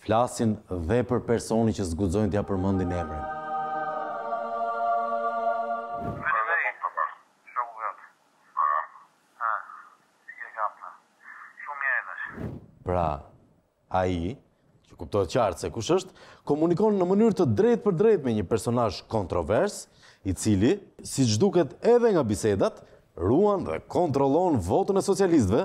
Flasin dhe për personin që s'guxojnë t'ia përmendin emrin. Pra, ai, që kuptohet qartë se kush është, komunikon në mënyrë të drejtpërdrejtë me një personazh kontrovers, i cili, siç duket edhe nga bisedat, ruan dhe kontrollon votën e socialistëve,